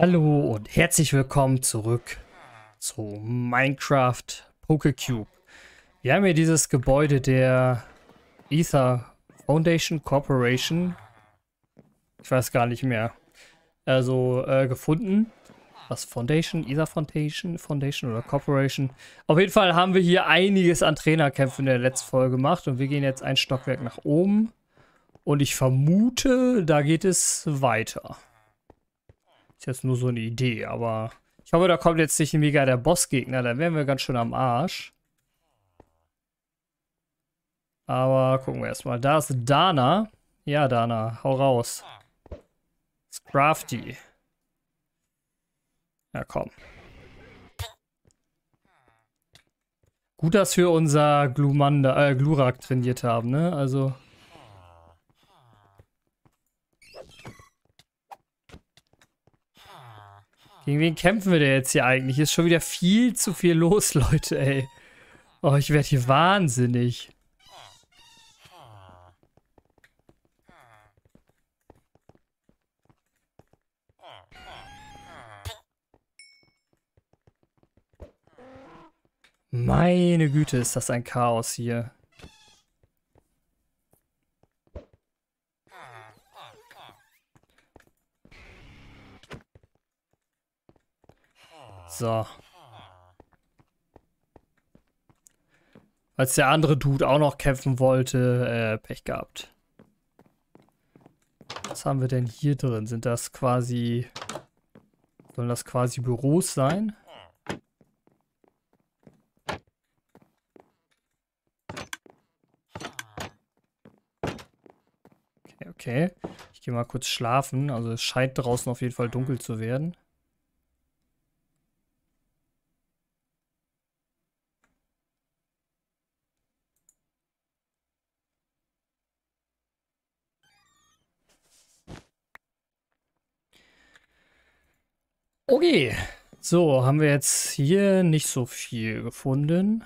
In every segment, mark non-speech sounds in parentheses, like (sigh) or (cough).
Hallo und herzlich willkommen zurück zu Minecraft PokeCube. Wir haben hier dieses Gebäude der Ether Foundation Corporation, ich weiß gar nicht mehr, also äh, gefunden. Was Foundation, Ether Foundation, Foundation oder Corporation. Auf jeden Fall haben wir hier einiges an Trainerkämpfen in der letzten Folge gemacht und wir gehen jetzt ein Stockwerk nach oben. Und ich vermute, da geht es weiter. Ist jetzt nur so eine Idee, aber ich hoffe, da kommt jetzt nicht mega der Bossgegner, dann wären wir ganz schön am Arsch. Aber gucken wir erstmal. Da ist Dana. Ja, Dana, hau raus. Scrafty. Ja, komm. Gut, dass wir unser Glumanda, äh, Glurak trainiert haben, ne? Also. Gegen wen kämpfen wir denn jetzt hier eigentlich? Ist schon wieder viel zu viel los, (laughs) Leute, ey. Oh, ich werde hier wahnsinnig. Meine Güte, ist das ein Chaos hier. So. Als der andere Dude auch noch kämpfen wollte, äh, Pech gehabt. Was haben wir denn hier drin? Sind das quasi... Sollen das quasi Büros sein? Okay, okay. Ich gehe mal kurz schlafen. Also es scheint draußen auf jeden Fall dunkel zu werden. Okay, so haben wir jetzt hier nicht so viel gefunden.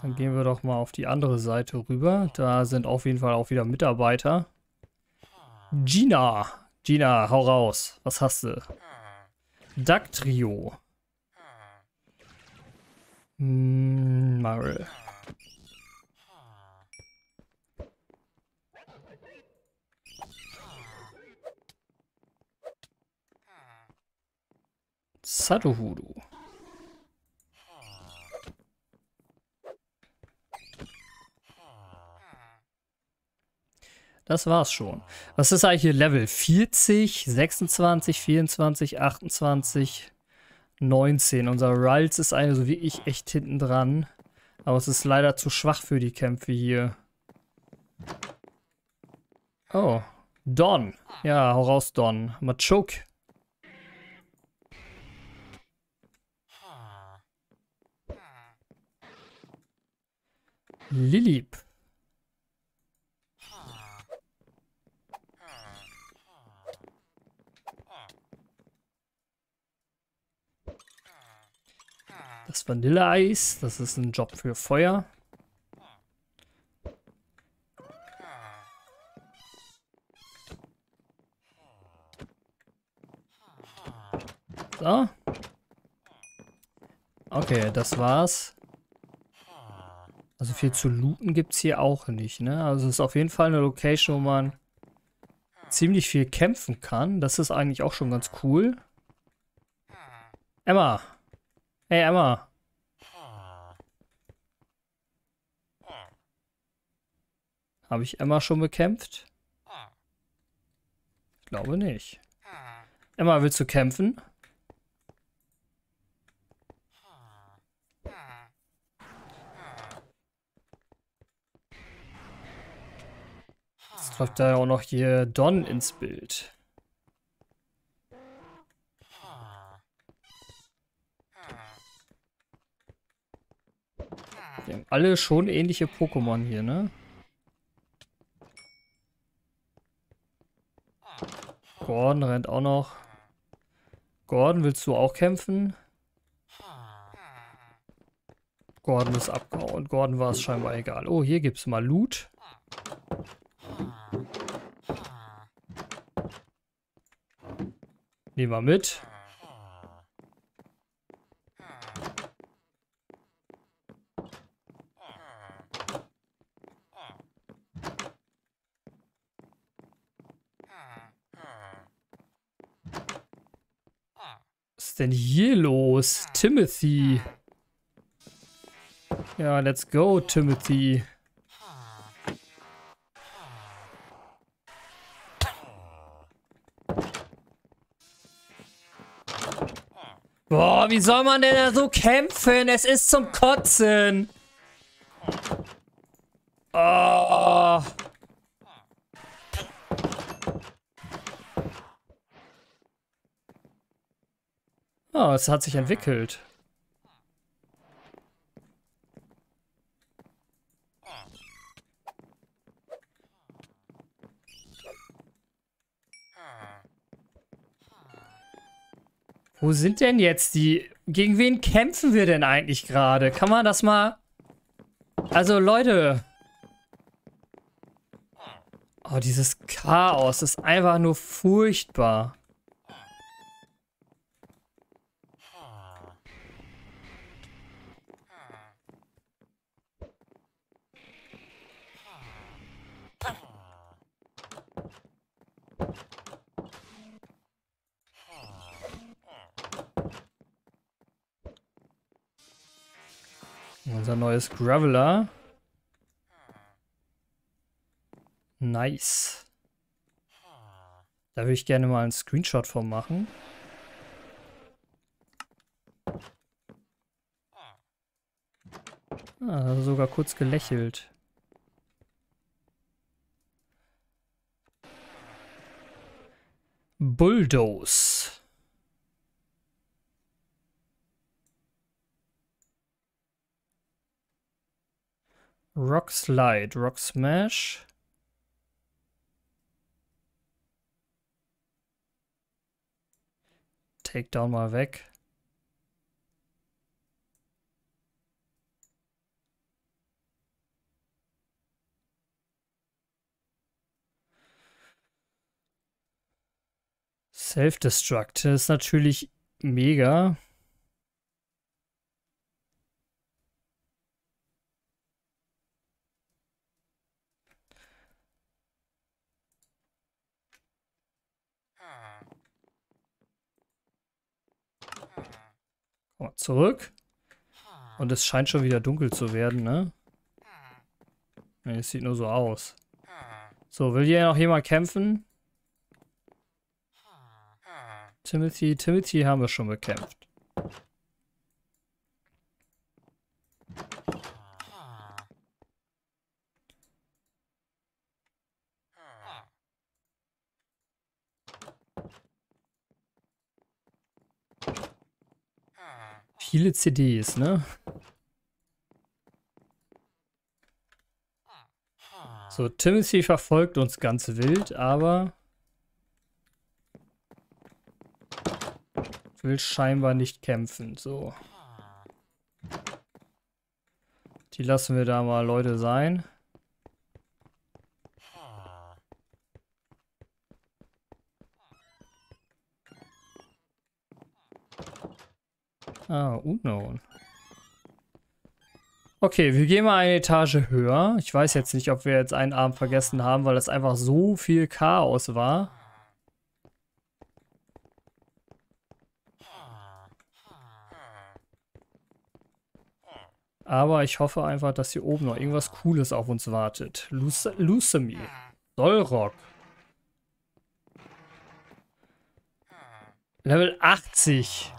Dann gehen wir doch mal auf die andere Seite rüber. Da sind auf jeden Fall auch wieder Mitarbeiter. Gina. Gina, hau raus. Was hast du? Duck Trio. Hm, Marl. Sadohudu. Das war's schon. Was ist eigentlich hier Level? 40, 26, 24, 28, 19. Unser Rals ist eine wie ich echt hinten dran. Aber es ist leider zu schwach für die Kämpfe hier. Oh. Don. Ja, hau raus, Don. Machoke. Lilip. Das Vanilleeis, das ist ein Job für Feuer. So. Okay, das war's. Viel zu looten gibt es hier auch nicht, ne? Also es ist auf jeden Fall eine Location, wo man ziemlich viel kämpfen kann. Das ist eigentlich auch schon ganz cool. Emma. Hey, Emma. Habe ich Emma schon bekämpft? Ich glaube nicht. Emma, willst du kämpfen? Jetzt läuft da auch noch hier Don ins Bild. Die haben alle schon ähnliche Pokémon hier, ne? Gordon rennt auch noch. Gordon, willst du auch kämpfen? Gordon ist abgehauen. Gordon war es scheinbar egal. Oh, hier gibt es mal Loot. Nehmen wir mit. Was ist denn hier los? Timothy. Ja, let's go, Timothy. Boah, wie soll man denn da so kämpfen? Es ist zum Kotzen. Oh. Oh, es hat sich entwickelt. Wo sind denn jetzt die... Gegen wen kämpfen wir denn eigentlich gerade? Kann man das mal... Also, Leute... Oh, dieses Chaos ist einfach nur furchtbar. Unser neues Graveler. Nice. Da würde ich gerne mal einen Screenshot von machen. Ah, sogar kurz gelächelt. Bulldoze. Rock Slide, Rock Smash. Takedown mal weg. Self-Destruct ist natürlich mega. Mal zurück. Und es scheint schon wieder dunkel zu werden, ne? Ne, es sieht nur so aus. So, will hier noch jemand kämpfen? Timothy, Timothy haben wir schon bekämpft. Viele CDs, ne? So, Timothy verfolgt uns ganz wild, aber will scheinbar nicht kämpfen. So. Die lassen wir da mal Leute sein. Ah, unknown. Okay, wir gehen mal eine Etage höher. Ich weiß jetzt nicht, ob wir jetzt einen Abend vergessen haben, weil das einfach so viel Chaos war. Aber ich hoffe einfach, dass hier oben noch irgendwas Cooles auf uns wartet. Lucemi. Solrock. Level 80.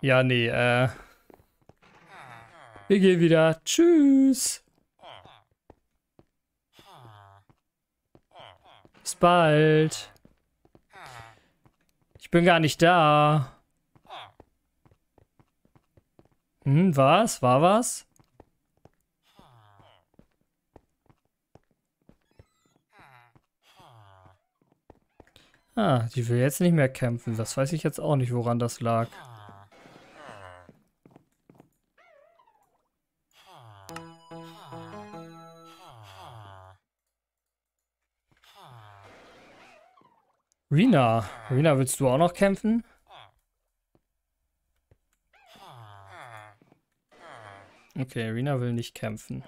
Ja, nee, äh. Wir gehen wieder. Tschüss. Bis bald. Ich bin gar nicht da. Hm, was? War was? Ah, die will jetzt nicht mehr kämpfen. Das weiß ich jetzt auch nicht, woran das lag. Rina. Rina, willst du auch noch kämpfen? Okay, Rina will nicht kämpfen.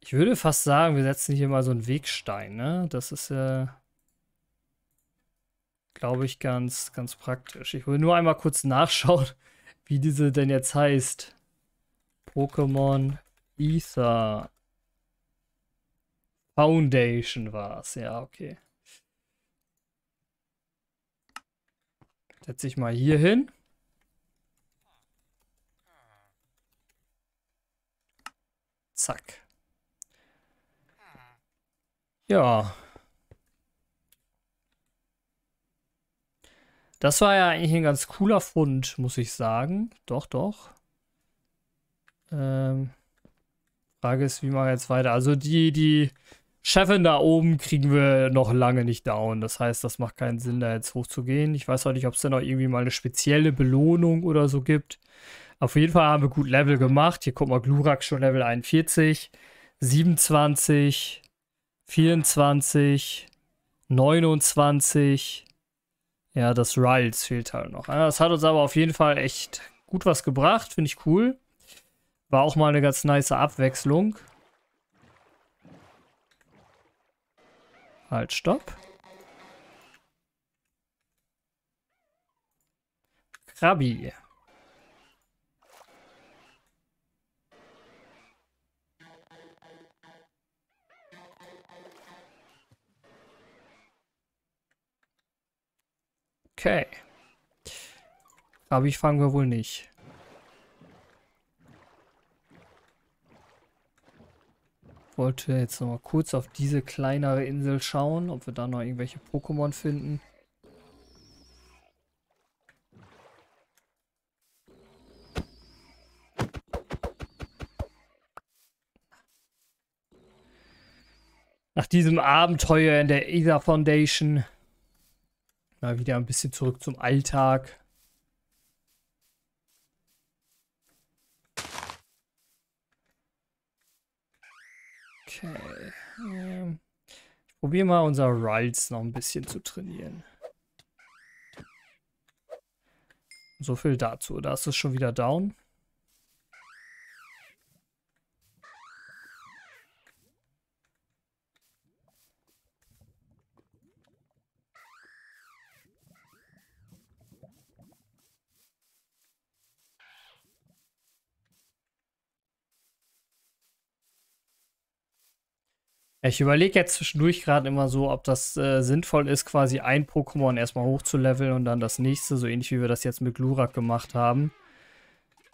Ich würde fast sagen, wir setzen hier mal so einen Wegstein, ne? Das ist ja, äh, glaube ich, ganz, ganz praktisch. Ich will nur einmal kurz nachschauen, (laughs) wie diese denn jetzt heißt. Pokémon Ether Foundation war es. Ja, okay. Setze ich mal hier hin. Zack. Ja. Das war ja eigentlich ein ganz cooler Fund, muss ich sagen. Doch, doch. Ähm, Frage ist, wie machen wir jetzt weiter? Also die, die Chefin da oben kriegen wir noch lange nicht down. Das heißt, das macht keinen Sinn, da jetzt hochzugehen. Ich weiß auch nicht, ob es da noch irgendwie mal eine spezielle Belohnung oder so gibt. Auf jeden Fall haben wir gut Level gemacht. Hier guck mal, Glurak schon Level 41, 27, 24, 29. Ja, das Riles fehlt halt noch. Das hat uns aber auf jeden Fall echt gut was gebracht. Finde ich cool. War auch mal eine ganz nice Abwechslung. Halt, stopp. Krabi. Okay. Krabi fangen wir wohl nicht. Wollte jetzt noch mal kurz auf diese kleinere Insel schauen, ob wir da noch irgendwelche Pokémon finden. Nach diesem Abenteuer in der Ether Foundation mal wieder ein bisschen zurück zum Alltag. Ich probiere mal unser Riles noch ein bisschen zu trainieren. So viel dazu. Da ist es schon wieder down. Ich überlege jetzt zwischendurch gerade immer so, ob das äh, sinnvoll ist, quasi ein Pokémon erstmal hochzuleveln und dann das nächste, so ähnlich wie wir das jetzt mit Glurak gemacht haben.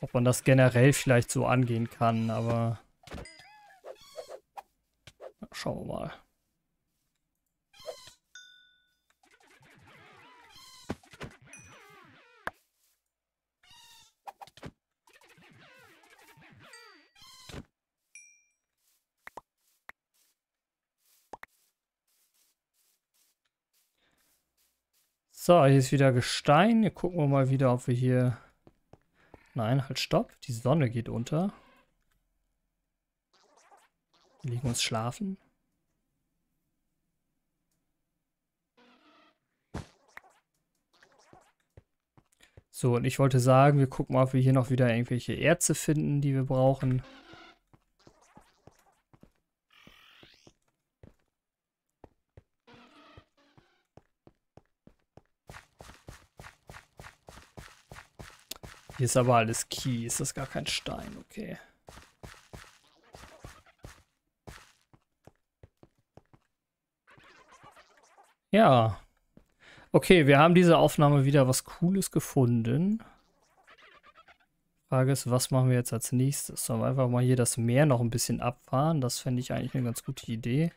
Ob man das generell vielleicht so angehen kann, aber schauen wir mal. So, hier ist wieder Gestein. Hier gucken wir mal wieder, ob wir hier... Nein, halt stopp. Die Sonne geht unter. Wir legen uns schlafen. So, und ich wollte sagen, wir gucken mal, ob wir hier noch wieder irgendwelche Erze finden, die wir brauchen. Hier ist aber alles Kies, das ist gar kein Stein, okay. Ja. Okay, wir haben diese Aufnahme wieder was Cooles gefunden. Frage ist, was machen wir jetzt als nächstes? Sollen wir einfach mal hier das Meer noch ein bisschen abfahren? Das fände ich eigentlich eine ganz gute Idee.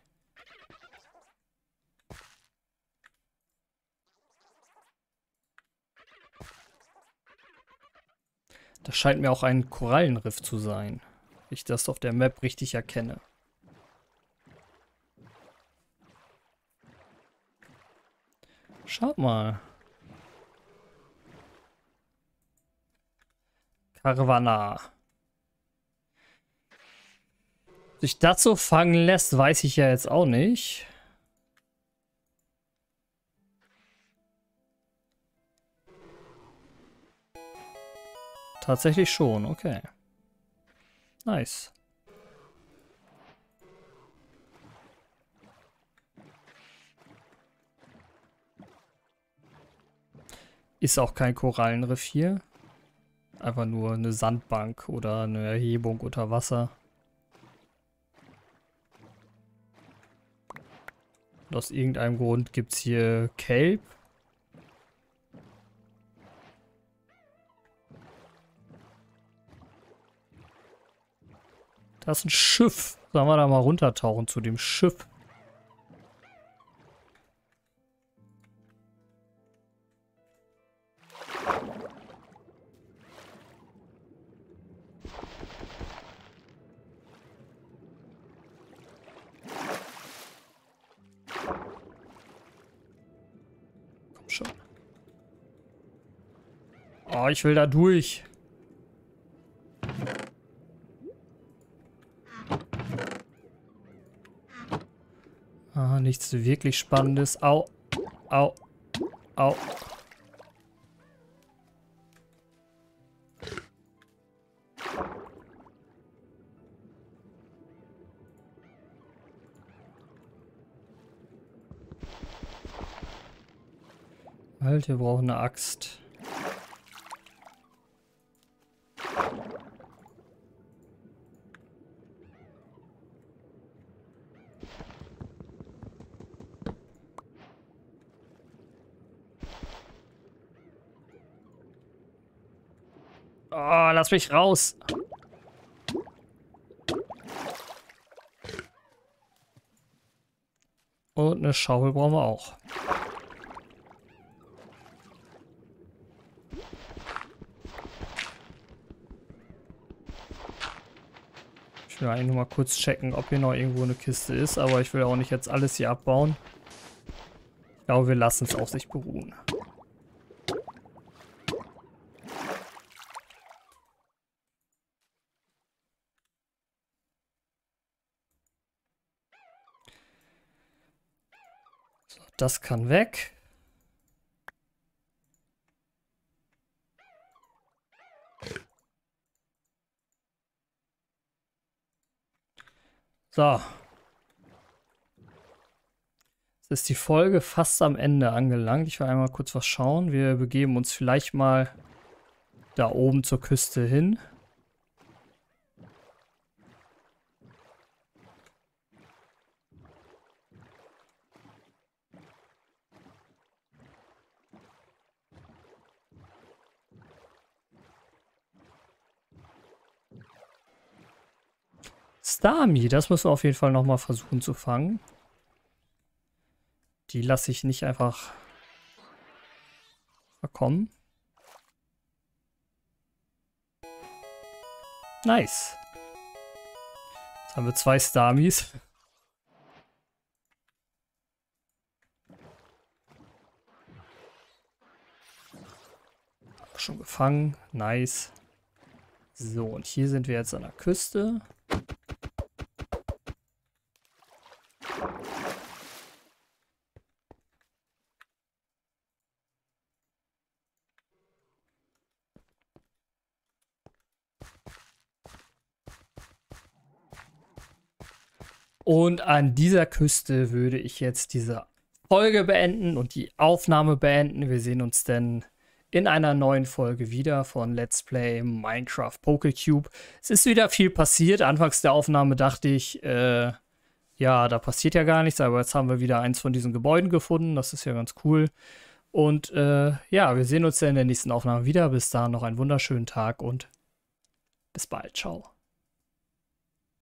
Das scheint mir auch ein Korallenriff zu sein. Wenn ich das auf der Map richtig erkenne. Schaut mal. Caravana. Sich so fangen lässt, weiß ich ja jetzt auch nicht. Tatsächlich schon, okay. Nice. Ist auch kein Korallenriff hier. Einfach nur eine Sandbank oder eine Erhebung unter Wasser. Und aus irgendeinem Grund gibt es hier Kelp. Da ist ein Schiff. Sollen wir da mal runtertauchen zu dem Schiff? Oh, ich will da durch. Ah, nichts wirklich Spannendes. Au. Au. Au. Halt, wir brauchen eine Axt. Mich raus. Und eine Schaufel brauchen wir auch. Ich will eigentlich nur mal kurz checken, ob hier noch irgendwo eine Kiste ist, aber ich will auch nicht jetzt alles hier abbauen. Ich glaube, wir lassen es auf sich beruhen. Das kann weg. So. Jetzt ist die Folge fast am Ende angelangt. Ich will einmal kurz was schauen. Wir begeben uns vielleicht mal da oben zur Küste hin. Stami, das müssen wir auf jeden Fall nochmal versuchen zu fangen. Die lasse ich nicht einfach verkommen. Nice. Jetzt haben wir zwei Stamis. Schon gefangen. Nice. So, und hier sind wir jetzt an der Küste. Und an dieser Küste würde ich jetzt diese Folge beenden und die Aufnahme beenden. Wir sehen uns dann in einer neuen Folge wieder von Let's Play Minecraft Pokecube. Es ist wieder viel passiert. Anfangs der Aufnahme dachte ich, äh, ja, da passiert ja gar nichts, aber jetzt haben wir wieder eins von diesen Gebäuden gefunden. Das ist ja ganz cool. Und äh, ja, wir sehen uns dann in der nächsten Aufnahme wieder. Bis dahin noch einen wunderschönen Tag und bis bald. Ciao.